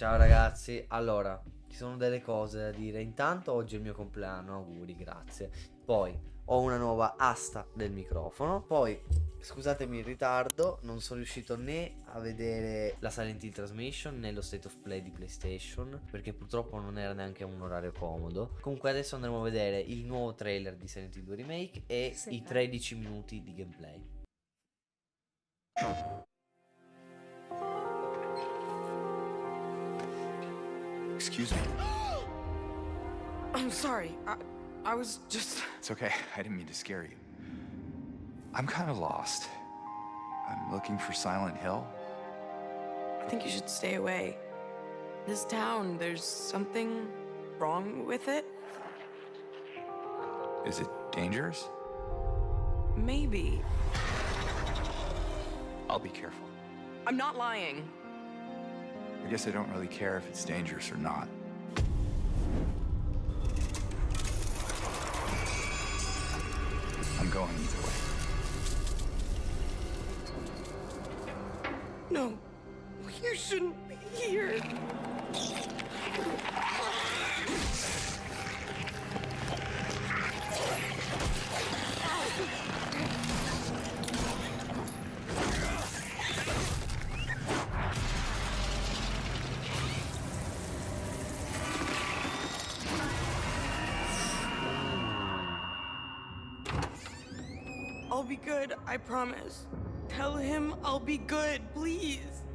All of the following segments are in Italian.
Ciao ragazzi, allora, ci sono delle cose da dire. Intanto oggi è il mio compleanno, auguri, grazie. Poi ho una nuova asta del microfono. Poi, scusatemi il ritardo, non sono riuscito né a vedere la Silent Hill Transmission né lo State of Play di PlayStation, perché purtroppo non era neanche un orario comodo. Comunque adesso andremo a vedere il nuovo trailer di Silent Hill 2 Remake e Sì. i 13 minuti di gameplay. Excuse me. I'm sorry. I, I was just. It's okay. I didn't mean to scare you. I'm kind of lost. I'm looking for Silent Hill. I think you should stay away. This town, there's something wrong with it? Is it dangerous? Maybe. I'll be careful. I'm not lying. I guess I don't really care if it's dangerous or not. I'm going either way. No. You shouldn't be here. I'll be good, I promise. Tell him I'll be good, please.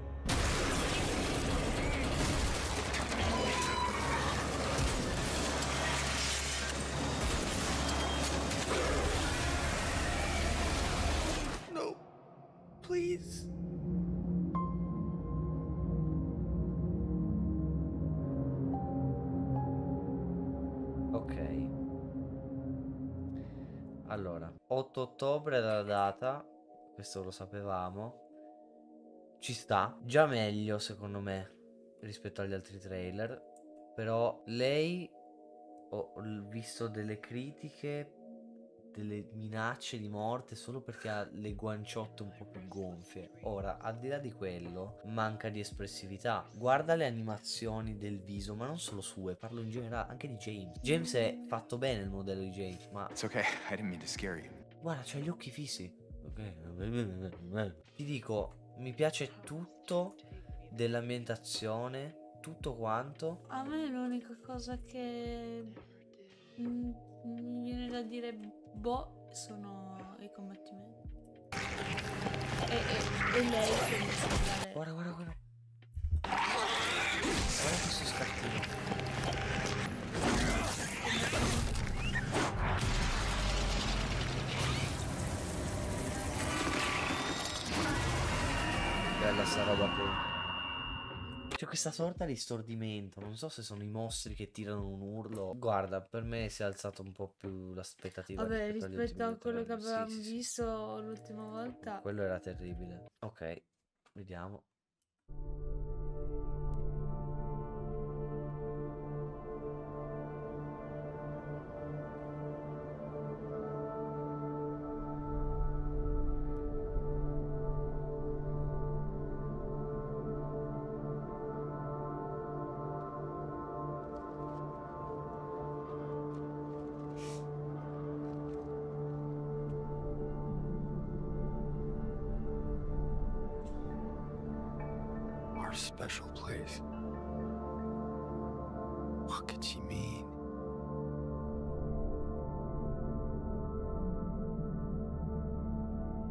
Ottobre è la data, questo lo sapevamo. Ci sta, già meglio secondo me rispetto agli altri trailer, però lei ho visto delle critiche, delle minacce di morte solo perché ha le guanciotte un po' più gonfie. Ora, al di là di quello, manca di espressività. Guarda le animazioni del viso, ma non solo sue, parlo in generale anche di James. James è fatto bene il modello di James, ma It's okay. I didn't mean to scare you. Guarda, c'ha gli occhi fissi. Ti dico, mi piace tutto dell'ambientazione, tutto quanto. A me l'unica cosa che mi viene da dire boh sono i combattimenti. E, e- e lei che mi sembra... Guarda, guarda. Guarda Bella sta roba qui. C'è questa sorta di stordimento. Non so se sono i mostri che tirano un urlo. Guarda, per me si è alzato un po' più l'aspettativa. Vabbè, rispetto rispetto a quello che. Sì, avevamo sì, sì. visto l'ultima volta, Quello era terribile. Ok, vediamo.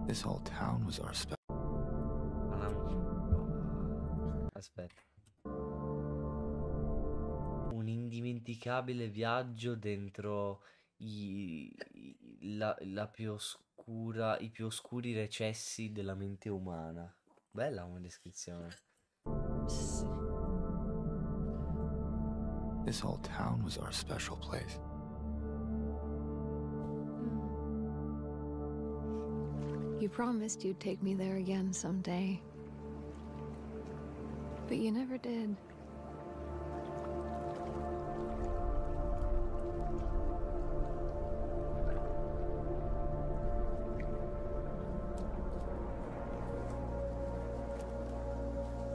This whole town was our special. Aspetta. Un indimenticabile viaggio dentro i, i- la, la più oscura, i più oscuri recessi della mente umana. Bella come descrizione. This whole town was our special place. You promised you'd take me there again someday. But you never did.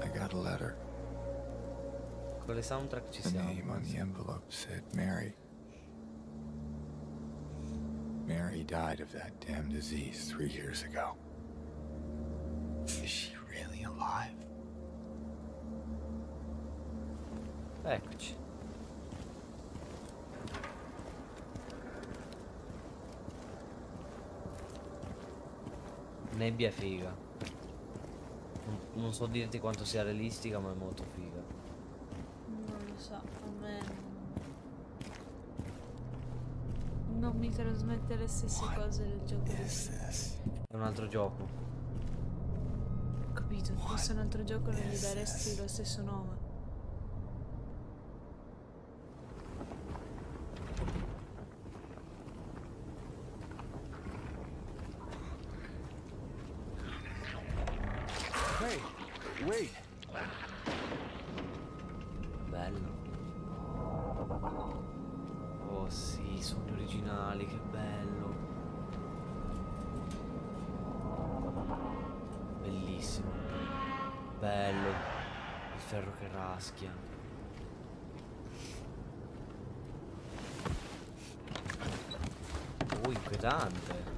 I got a letter. con le soundtrack ci The name on the envelope said Mary. Mary died of that damn disease three years ago. Is she really alive? Eccoci. Nebbia figa. Non so dirti quanto sia realistica, ma è molto figa. Non lo so, a me non- non mi trasmette le stesse cose del gioco di? È un altro gioco. Ho capito, fosse un altro gioco non gli daresti lo stesso nome. Hey, wait. Bello. Oh sì, i suoni originali, che bello. Bellissimo. Bello. Il ferro che raschia. Oh, inquietante.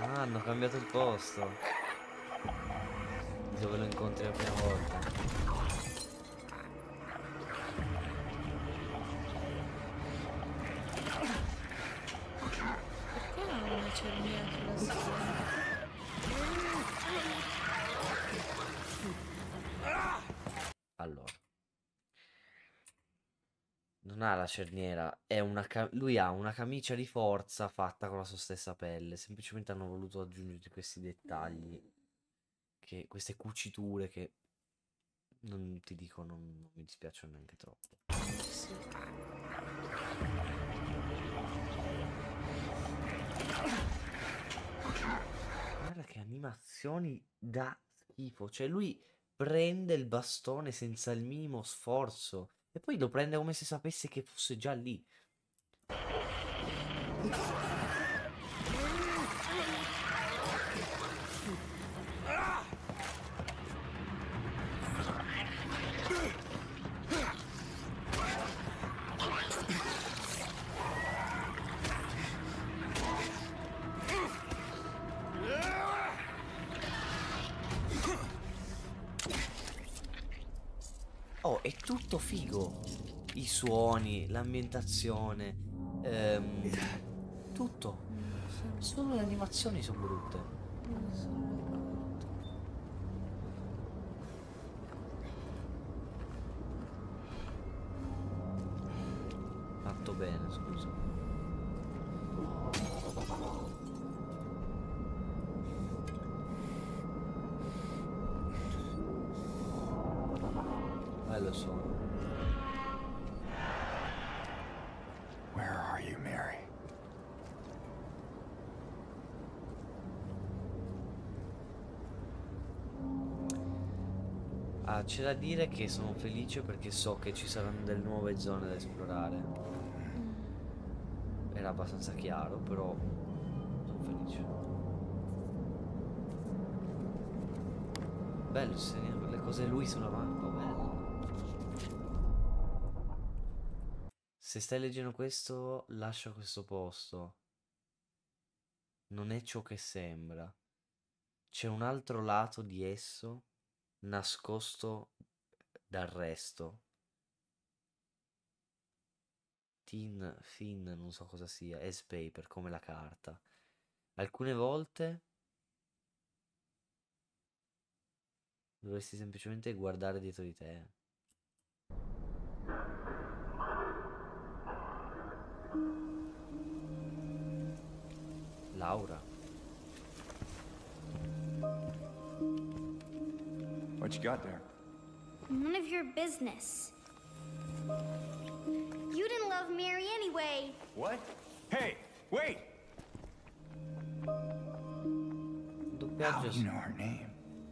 Ah, hanno cambiato il posto. Dove lo incontri la prima volta. Perché non una cerniera sulla schiena? Allora. Non ha la cerniera, è una ca- lui ha una camicia di forza fatta con la sua stessa pelle. Semplicemente hanno voluto aggiungere questi dettagli, che, queste cuciture che non ti dico, non, non mi dispiacciono neanche troppo. Sì. Guarda che animazioni da schifo. Cioè, lui prende il bastone senza il minimo sforzo. E poi lo prende come se sapesse che fosse già lì. Oh, è tutto figo. I suoni, l'ambientazione, ehm, tutto. Solo le animazioni sono brutte. Fatto bene, scusa. C'è da dire che sono felice perché so che ci saranno delle nuove zone da esplorare. Era abbastanza chiaro, però sono felice. Bello, segnano le cose lui sulla mappa, bello. Se stai leggendo questo, lascia questo posto. Non è ciò che sembra. C'è un altro lato di esso nascosto dal resto. Tin, fin, non so cosa sia, es paper come la carta. Alcune volte dovresti semplicemente guardare dietro di te. Laura. What you got there? None of your business. You didn't love Mary anyway. What? Hey, wait! How doppiaggio, do you know her name?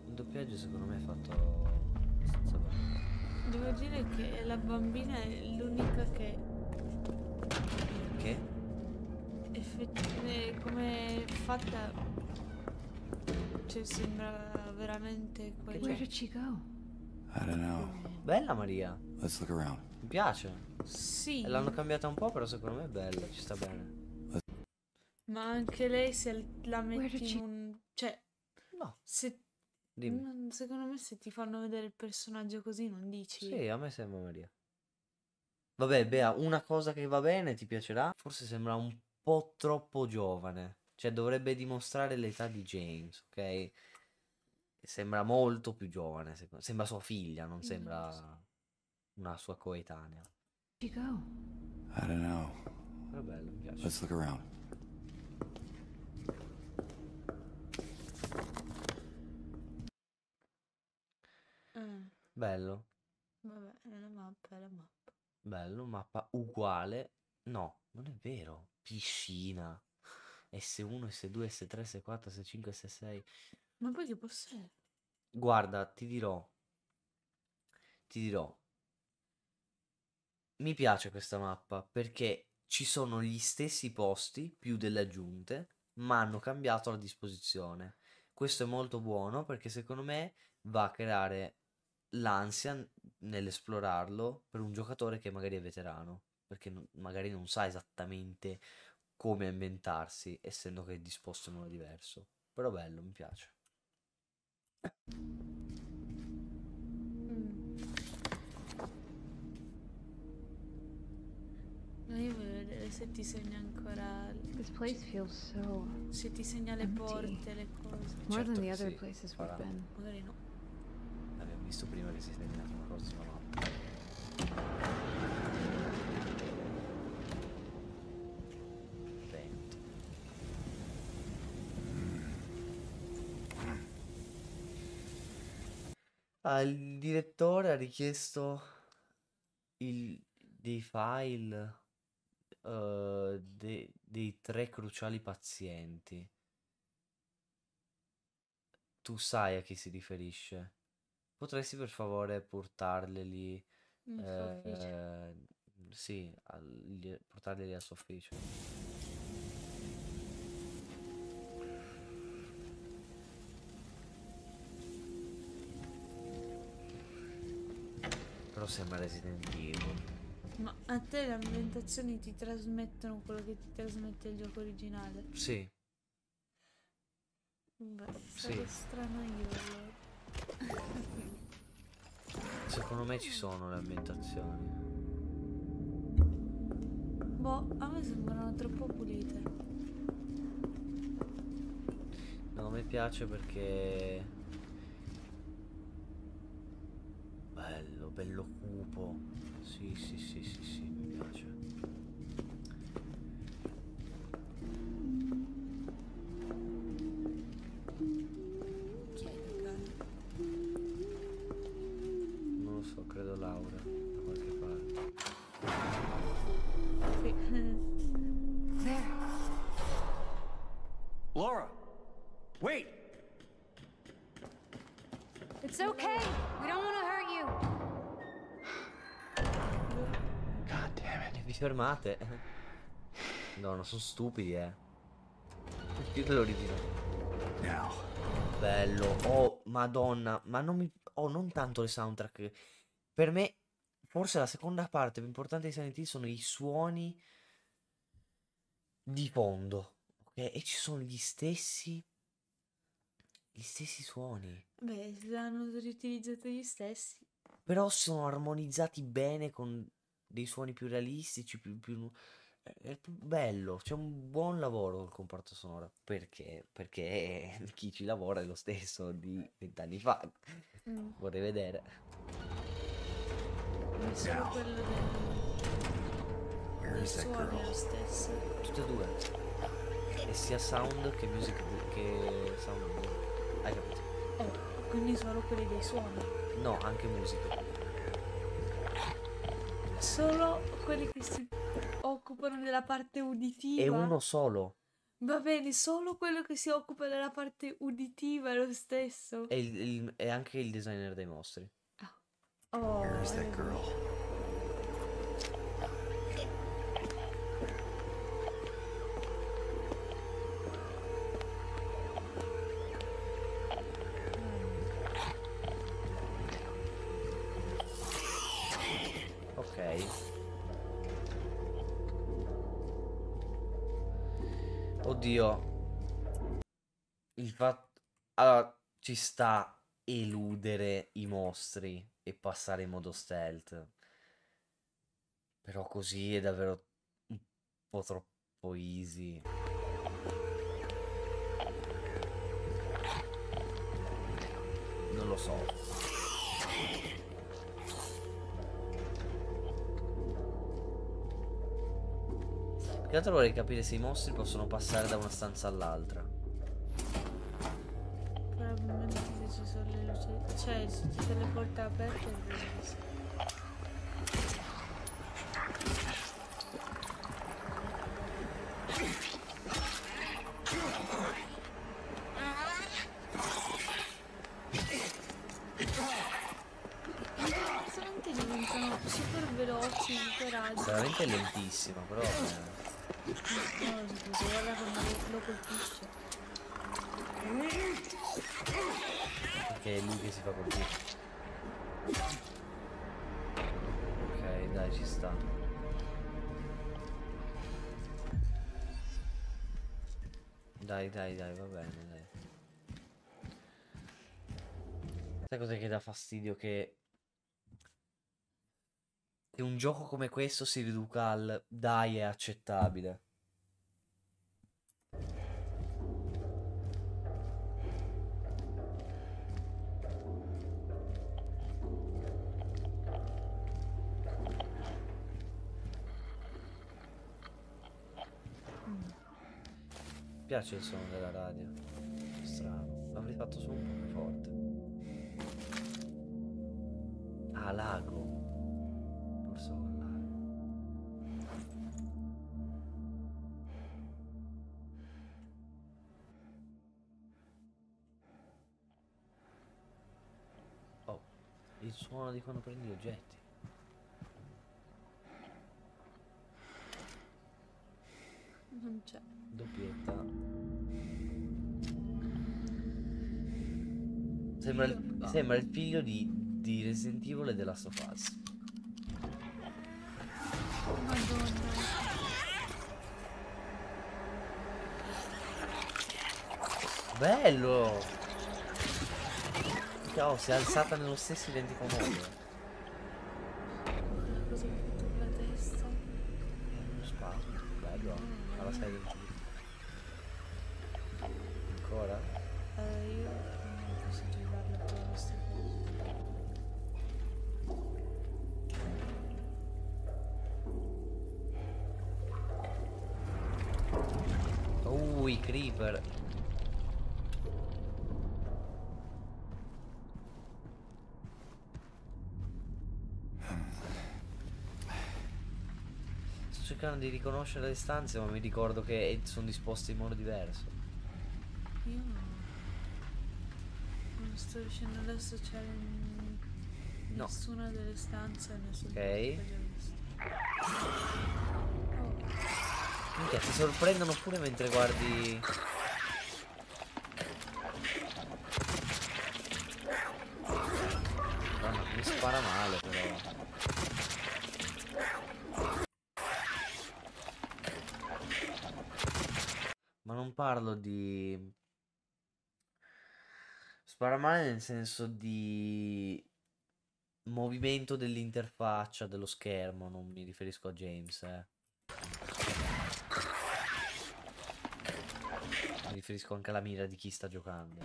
il doppiaggio secondo me è fatto abbastanza bene. Devo dire che la bambina è l'unica che Che? effett- eh, come è fatta cioè sembra veramente quella Where did she go? I don't know. Bella Maria, Let's look around. mi piace. sì E l'hanno cambiata un po', però secondo me è bella, ci sta bene. ma anche lei se la metti she- in un cioè No, se dimmi. secondo me se ti fanno vedere il personaggio così non dici Sì, a me sembra Maria. Vabbè, Bea, una cosa che va bene, ti piacerà? Forse sembra un po' troppo giovane. Cioè, dovrebbe dimostrare l'età di James, ok? Sembra molto più giovane. Sembra sua figlia, non sembra una sua coetanea. She go? I don't know. Però bello, mi piace. Let's look around. Eh, Bello, vabbè è la mappa è la mappa bello, mappa uguale. No, non è vero. Piscina. S1, S2, S3, S4, S5, S6. Ma poi che posso Guarda, ti dirò. Ti dirò. Mi piace questa mappa perché ci sono gli stessi posti più delle aggiunte, ma hanno cambiato la disposizione. Questo è molto buono perché secondo me va a creare l'ansia nell'esplorarlo per un giocatore che magari è veterano, perché non- magari non sa esattamente come ambientarsi, essendo che è disposto in modo diverso. Però bello, mi piace. Mm. No, io voglio vedere se ti segna ancora. This place feels so Se ti segna le Empty. porte, le cose. more Certo than the other sì, places we've been. Magari no. Abbiamo visto prima che si sta segnata una cosa sulla mappa. Il direttore ha richiesto il- dei file eh, de- dei tre cruciali pazienti. Tu sai a chi si riferisce? Potresti per favore portarli ufficio. eh, sì, al- portarli al suo ufficio. Però sembra Resident Evil. Ma a te le ambientazioni ti trasmettono quello che ti trasmette il gioco originale? Sì, Beh, Sì. sarò strano io allora. secondo me ci sono le ambientazioni. Boh, a me sembrano troppo pulite. No, me piace perché... Bello, bello cupo. Sì, sì, sì, sì, sì, mi piace. Chi è che canta? Non lo so, credo Laura, da qualche parte. Sì. There. Laura! Wait! It's okay. We don't want to hurt you. Fermate? No, non sono stupidi, eh. Più dell'originale. Now, Bello, oh madonna, ma non mi... Oh, non tanto le soundtrack. Per me, forse la seconda parte più importante di Silent Hill sono i suoni di fondo, ok? E ci sono gli stessi... Gli stessi suoni. Beh, hanno riutilizzato gli stessi. Però sono armonizzati bene con dei suoni più realistici, più... più... È bello, c'è un buon lavoro col comparto sonoro. Perché? Perché chi ci lavora è lo stesso di vent'anni fa. Mm. Vorrei vedere. Solo quello del, suono è lo stesso. Tutte e due. E sia sound che music che sound. Hai capito? Eh, quindi solo quelli dei suoni. No, anche musica. Solo quelli che si occupano della parte uditiva. E uno solo. Va bene, solo quello che si occupa della parte uditiva è lo stesso. È, il- il- è anche il designer dei mostri. Oh, Where Oddio. Il fatto... Allora, ci sta eludere i mostri e passare in modo stealth. Però così è davvero un po' troppo easy. Non lo so. Che altro vorrei capire se i mostri possono passare da una stanza all'altra. Probabilmente se ci sono le luci. Cioè, se ci sono le porte aperte. Veramente lentissima, però... No, guarda come lo- colpisce. Perché è lui che si fa colpire. Ok, dai, ci sta. Dai, dai, dai, va bene, dai. Sai cos'è che dà fastidio? Che... che un gioco come questo si riduca al dai è accettabile. Mi piace il suono della radio. Strano. L'avrei fatto su un po' più forte. Ah, lago. Suono di quando prendi gli oggetti. Non c'è. Doppietta. Sembra il, sembra il figlio di, di Resident Evil e della Last of Us. Madonna. Bello! Ciao, si è alzata nello stesso identico modo. Quella cercando di riconoscere le stanze, ma mi ricordo che sono disposte in modo diverso. Io no. Non sto riuscendo ad associare No. nessuna delle stanze a nessun Ok. Oh, Minchia, ti sorprendono pure mentre guardi. Mi spara male però. Ma non parlo di... Spara male nel senso di movimento dell'interfaccia dello schermo, non mi riferisco a James, eh. Mi riferisco anche alla mira di chi sta giocando.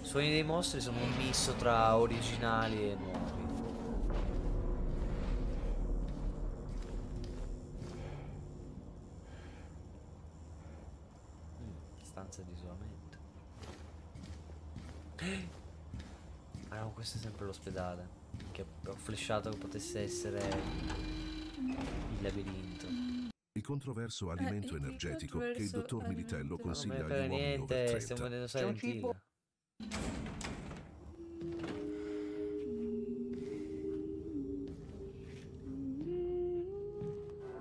I suoni dei mostri sono un misto tra originali e nuovi. Mm, stanza di isolamento. Ah no, questo è sempre l'ospedale. che flashato che potesse essere il labirinto. Il controverso alimento il energetico che il controverso dottor Militello consiglia agli uomini over niente, 30. stiamo vedendo Silent Hill.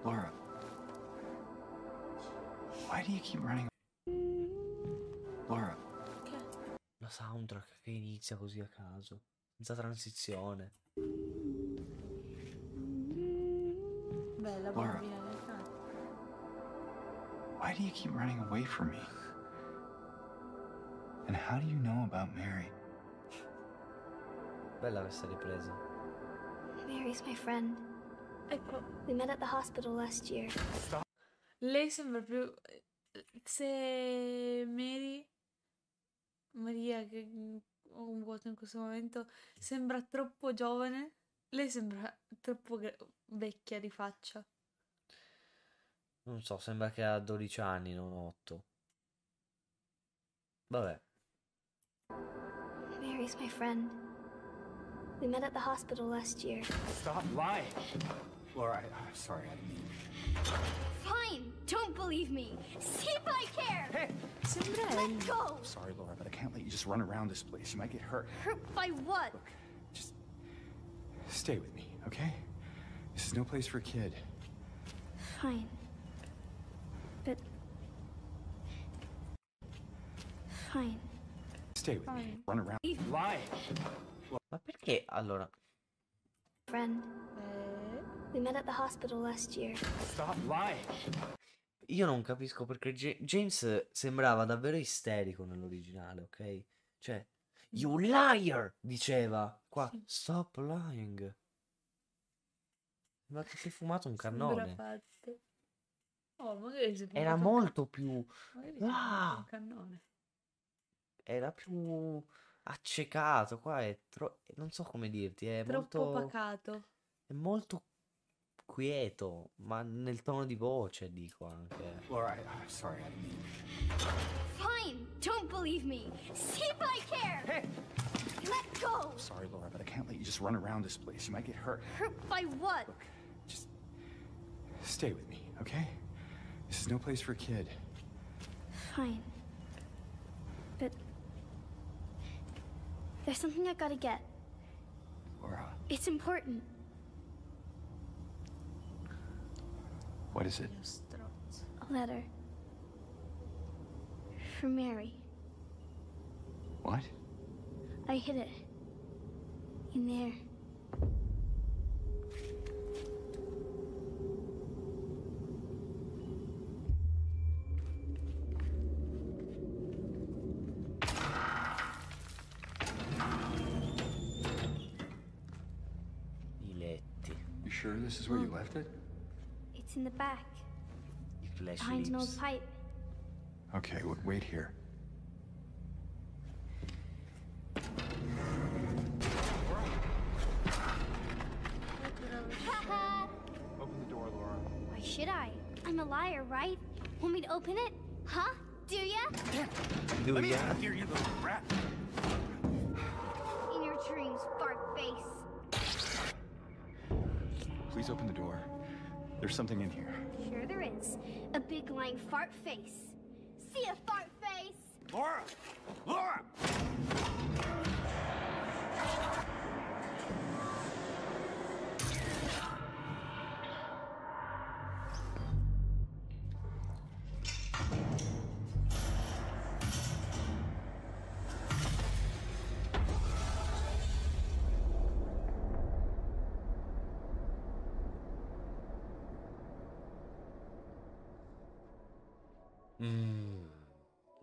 Laura. Why do you keep running? Laura. La soundtrack che inizia così a caso, senza transizione. Bella Laura. Why do you keep running away from me? And how do you know about Mary? Bella questa ripresa. Mary's my friend. Ecco, We met at the hospital last year. lei sembra più... Se Mary... Maria, che ho un vuoto in questo momento, sembra troppo giovane, lei sembra troppo gra- vecchia di faccia. Non so, sembra che ha 12 anni, non 8. Vabbè. Mary's my friend. We met at the hospital last year. Stop lying. Laura, I, I'm sorry, I didn't mean. Fine! Don't believe me! See if I care! Hey! Sembra Let Ellie. go! Sorry, Laura, but I can't let you just run around this place. You might get hurt. Hurt by what? Look, just stay with me, okay? This is no place for a kid. Fine. But. Fine. Stay with me. Fine. Run around. Lying. Ma perché allora? Friend. We met at the hospital last year. Stop lying. Io non capisco perché Ja- James sembrava davvero isterico nell'originale, ok? Cioè, you liar! Diceva. Qua, Sì. stop lying. Ma che si è fumato un cannone. Oh, Era molto più... Ah! un cannone. Era più accecato. Qua è tro... Non so come dirti, è Troppo molto... pacato. È molto quieto, ma nel tono di voce dico anche. Laura, I, I'm sorry, I didn't mean. Fine! Don't believe me! See if I care! Hey! Let go! Sorry, Laura, but I can't let you just run around this place. You might get hurt. Hurt by what? Look, just stay with me, okay? This is no place for a kid. Fine. But. There's something I gotta get. Laura, It's important. what is it? A letter. For Mary. What? I hid it. In there. You sure this is where you hmm. left it? It's in the back. i flash Behind an old pipe. Okay, wait here. I? I'm a liar, right? Want me to open it? Huh? Do ya? Do Let me ya? out of here, you little brat. In your dreams, fart face. Please open the door. There's something in here. Sure there is. A big lying fart face. See a fart face? Laura! Laura!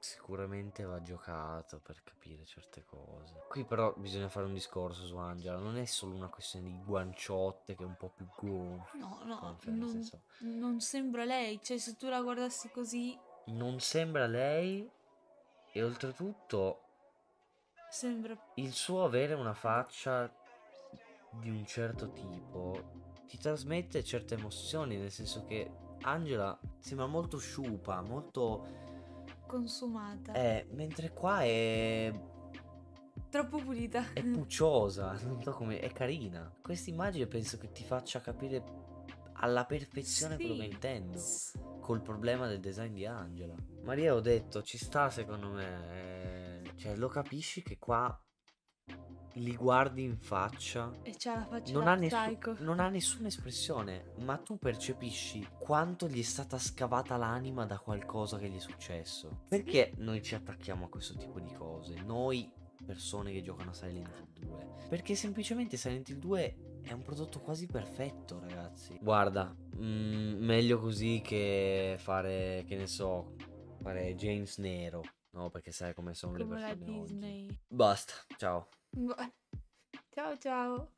Sicuramente va giocato per capire certe cose. Qui però bisogna fare un discorso su Angela. Non è solo una questione di guanciotte che è un po' più gonfie. No, no, non, senso, non sembra lei. Cioè, se tu la guardassi così, non sembra lei e oltretutto sembra... il suo avere una faccia di un certo tipo ti trasmette certe emozioni, nel senso che Angela sembra molto sciupa, molto... consumata. Eh, mentre qua è... Troppo pulita. È pucciosa, non so come, è carina. Questa immagine penso che ti faccia capire alla perfezione quello che Sì. intendo. Col problema del design di Angela. Maria, ho detto, ci sta secondo me. eh, Cioè, lo capisci che qua li guardi in faccia. E c'ha la faccia Non ha, nessu- non ha nessuna espressione, ma tu percepisci quanto gli è stata scavata l'anima da qualcosa che gli è successo. Perché noi ci attacchiamo a questo tipo di cose? Noi, persone che giocano a Silent Hill 2. Perché semplicemente Silent Hill 2 è un prodotto quasi perfetto, ragazzi. Guarda, mm, meglio così che fare, che ne so, fare James Nero. No, perché sai come sono le Come la persone. Basta, ciao. Bueno, chao, chao.